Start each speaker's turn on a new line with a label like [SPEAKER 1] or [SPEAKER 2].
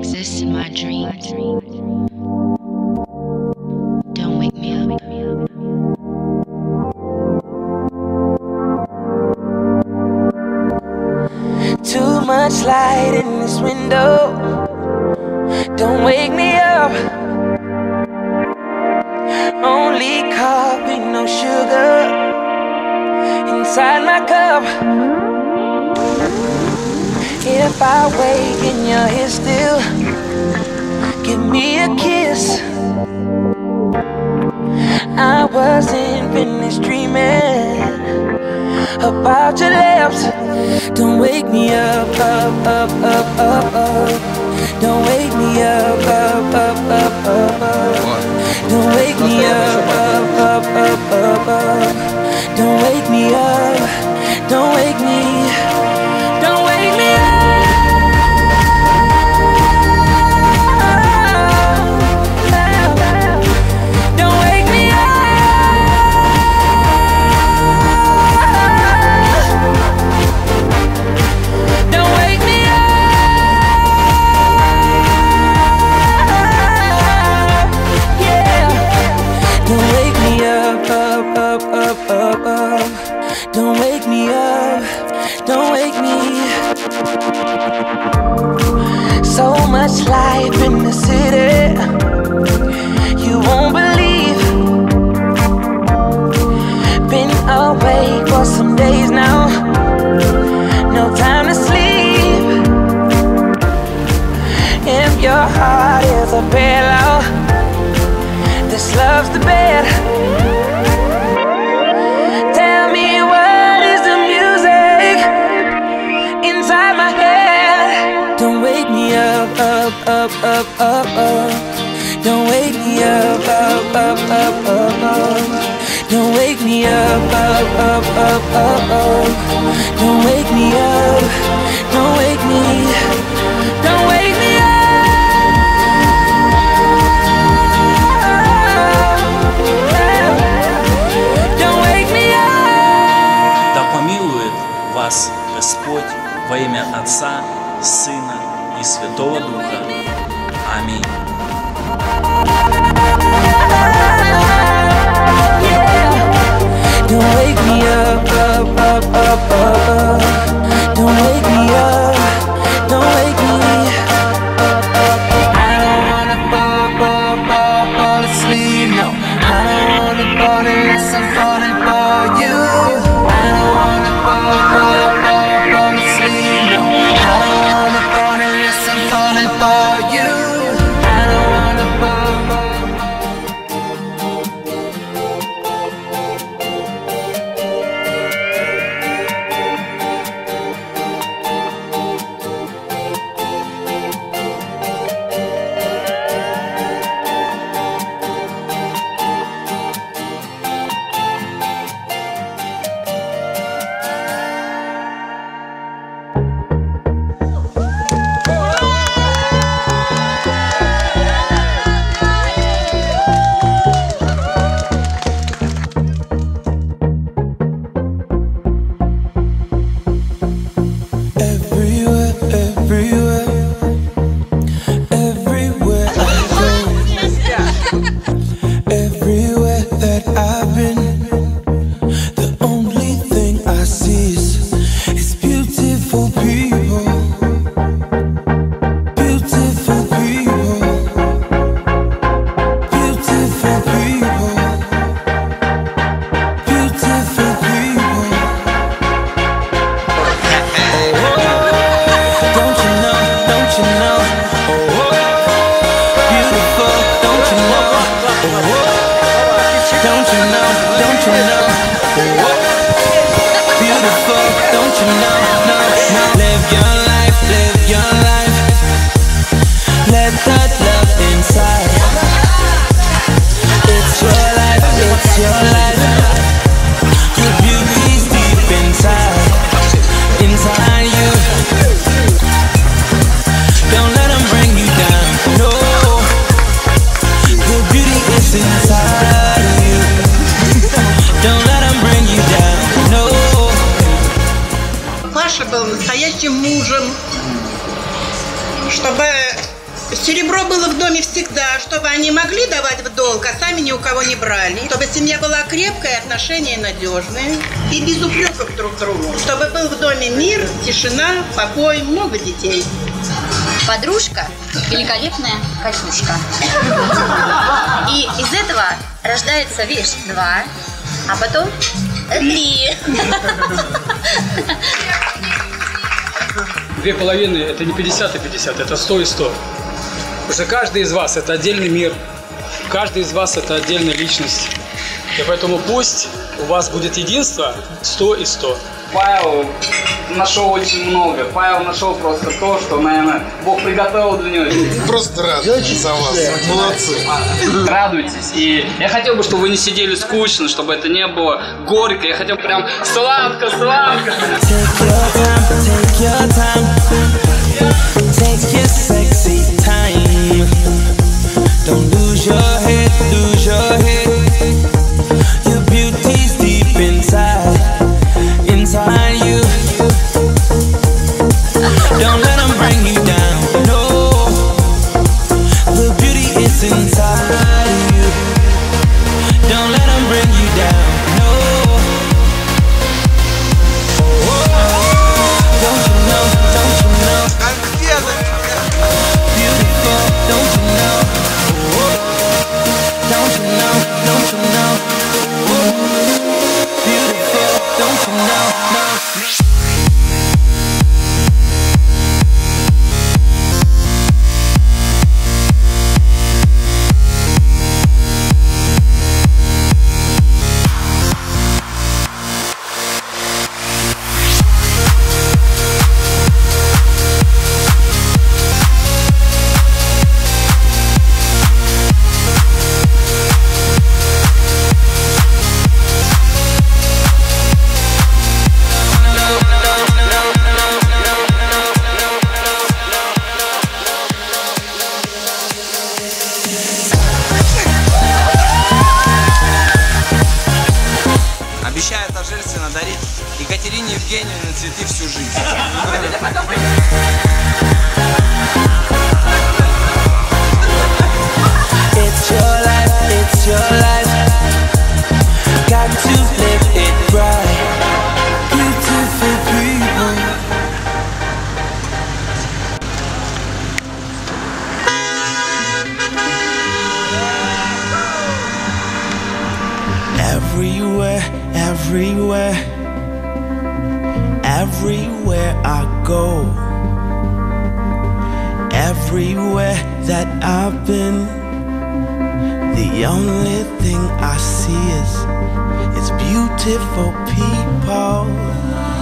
[SPEAKER 1] exists in my dreams. Don't wake me up.
[SPEAKER 2] Too much light in this window. Don't wake me up. Only coffee, no sugar inside my cup. If I wake and you're here still, give me a kiss. I wasn't finished dreaming about your lips. Don't wake me up, up, up, up, up, up. Don't wake me up, up, up, up, up, up. Don't wake me up, up, up, up, up, Don't wake me up. Don't wake me. So much life in the city. You won't believe. Been awake for some days now. No time to sleep. If your heart is a pillow, up, up, up, up, up. Don't wake me up, up, up, up, up, up. Don't wake me up, up, up, up, up, up. Don't wake me up. Don't wake me. Don't wake me up. Don't wake me up.
[SPEAKER 3] Да помилует вас Господь во имя Отца, Сына и Святого Духа. Аминь.
[SPEAKER 2] Everywhere you know? Beautiful. Don't you know? No, no. Live your life. Live your life. Let that love inside. It's your life. It's your life. Your beauty's deep inside. Inside you. Don't let bring you down. No, beauty is inside
[SPEAKER 4] чтобы Серебро было в доме всегда, чтобы они могли давать в долг, а сами ни у кого не брали. Чтобы семья была крепкая, отношения надежные и без упреков друг к другу. Чтобы был в доме мир, тишина, покой, много детей.
[SPEAKER 5] Подружка – великолепная Катюшка. И из этого рождается вещь два, а потом три.
[SPEAKER 6] Две половины – это не 50 и 50, это 100 и 100. Потому что каждый из вас – это отдельный мир. Каждый из вас – это отдельная личность. И поэтому пусть у вас будет единство 100 и 100.
[SPEAKER 7] Павел нашел очень много. Павел нашел просто то, что, наверное, Бог приготовил для него.
[SPEAKER 8] Просто рад за вас. Молодцы.
[SPEAKER 7] Радуйтесь. И я хотел бы, чтобы вы не сидели скучно, чтобы это не было горько. Я хотел прям сладко, сладко.
[SPEAKER 2] Take your time, take your time. Take your sexy time. Don't lose your head, lose your head. Everywhere, everywhere I go, everywhere that I've been. The only thing I see is is beautiful people.